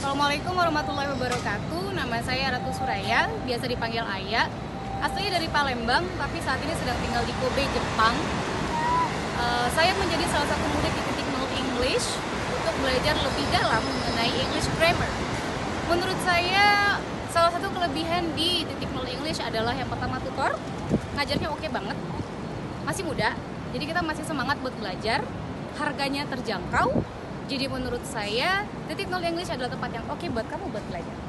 Assalamualaikum warahmatullahi wabarakatuh. Nama saya Ratu Suraya, biasa dipanggil Ayah. Aslinya dari Palembang, tapi saat ini sedang tinggal di Kobe, Jepang. Uh, saya menjadi salah satu murid di titik nol English untuk belajar lebih dalam mengenai English grammar. Menurut saya, salah satu kelebihan di titik nol English adalah yang pertama tutor, ngajarnya oke banget, masih muda, jadi kita masih semangat buat belajar, harganya terjangkau, jadi menurut saya, titik nol English adalah tempat yang oke buat kamu buat belajar.